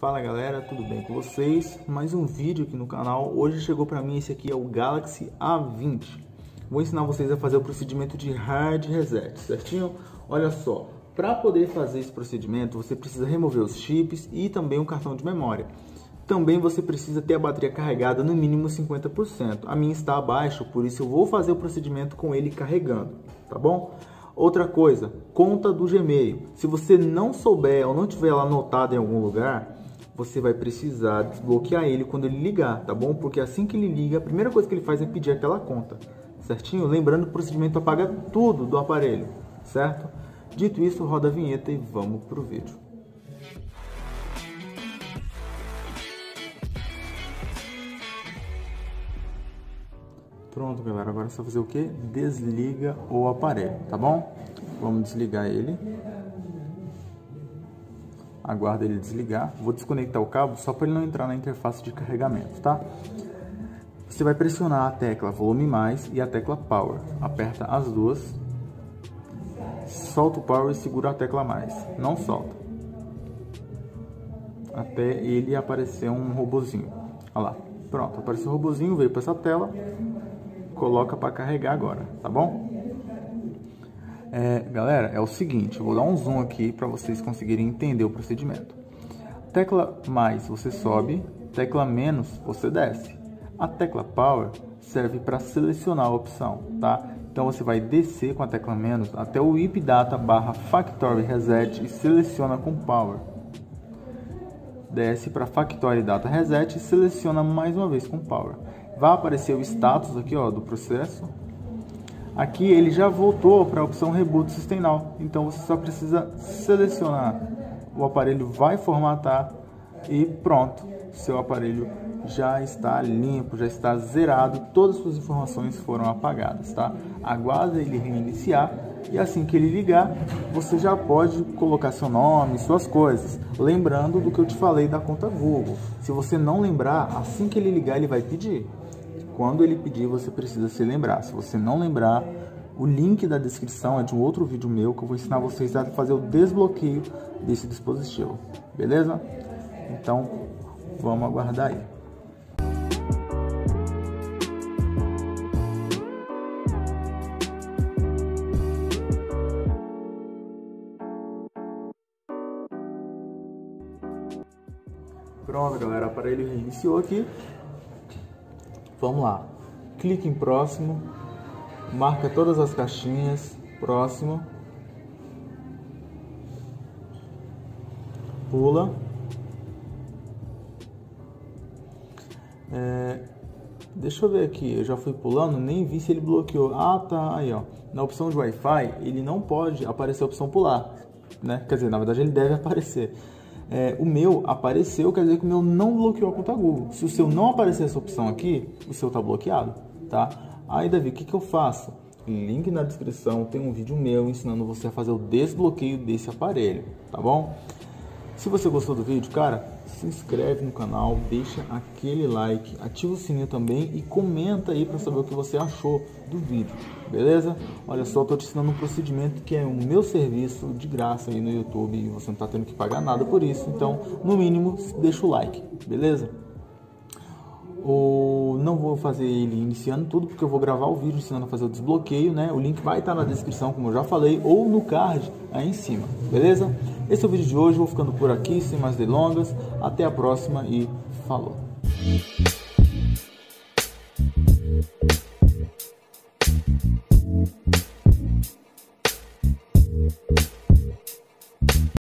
Fala galera, tudo bem com vocês? Mais um vídeo aqui no canal. Hoje chegou para mim esse aqui é o Galaxy A20. Vou ensinar vocês a fazer o procedimento de hard reset, certinho? Olha só, para poder fazer esse procedimento, você precisa remover os chips e também um cartão de memória. Também você precisa ter a bateria carregada no mínimo 50%. A minha está abaixo, por isso eu vou fazer o procedimento com ele carregando, tá bom? Outra coisa, conta do Gmail. Se você não souber ou não tiver ela anotada em algum lugar, você vai precisar desbloquear ele quando ele ligar, tá bom? Porque assim que ele liga, a primeira coisa que ele faz é pedir aquela conta, certinho? Lembrando que o procedimento apaga tudo do aparelho, certo? Dito isso, roda a vinheta e vamos pro vídeo. Pronto, galera. Agora é só fazer o que? Desliga o aparelho, tá bom? Vamos desligar ele. Aguarda ele desligar. Vou desconectar o cabo só para ele não entrar na interface de carregamento, tá? Você vai pressionar a tecla volume mais e a tecla power. Aperta as duas. Solta o power e segura a tecla mais. Não solta. Até ele aparecer um robozinho. Olha lá. Pronto, apareceu o robozinho, veio para essa tela coloca para carregar agora, tá bom? É, galera, é o seguinte, eu vou dar um zoom aqui para vocês conseguirem entender o procedimento. Tecla mais você sobe, tecla menos você desce. A tecla power serve para selecionar a opção, tá? Então você vai descer com a tecla menos até o IP data barra factory reset e seleciona com power. Desce para factory data reset e seleciona mais uma vez com power vai aparecer o status aqui ó, do processo. Aqui ele já voltou para a opção Reboot System Now. Então você só precisa selecionar. O aparelho vai formatar e pronto. Seu aparelho já está limpo, já está zerado. Todas as suas informações foram apagadas, tá? Aguarda ele reiniciar e assim que ele ligar, você já pode colocar seu nome, suas coisas. Lembrando do que eu te falei da conta Google. Se você não lembrar, assim que ele ligar, ele vai pedir quando ele pedir, você precisa se lembrar. Se você não lembrar, o link da descrição é de um outro vídeo meu que eu vou ensinar vocês a fazer o desbloqueio desse dispositivo. Beleza? Então, vamos aguardar aí. Pronto, galera, o aparelho reiniciou aqui. Vamos lá. Clique em próximo. Marca todas as caixinhas. Próximo. Pula. É, deixa eu ver aqui, eu já fui pulando, nem vi se ele bloqueou. Ah, tá, aí ó. Na opção de Wi-Fi, ele não pode aparecer a opção pular, né? Quer dizer, na verdade ele deve aparecer é, o meu apareceu, quer dizer que o meu não bloqueou a conta Google. Se o seu não aparecer essa opção aqui, o seu está bloqueado, tá? Aí, Davi, o que, que eu faço? Link na descrição, tem um vídeo meu ensinando você a fazer o desbloqueio desse aparelho, tá bom? Se você gostou do vídeo, cara, se inscreve no canal, deixa aquele like, ativa o sininho também e comenta aí para saber o que você achou do vídeo, beleza? Olha só, estou te ensinando um procedimento que é o meu serviço de graça aí no YouTube e você não está tendo que pagar nada por isso, então no mínimo deixa o like, beleza? Ou não vou fazer ele iniciando tudo porque eu vou gravar o vídeo ensinando a fazer o desbloqueio, né? O link vai estar na descrição, como eu já falei, ou no card aí em cima, beleza? Esse é o vídeo de hoje, vou ficando por aqui, sem mais delongas. Até a próxima e falou!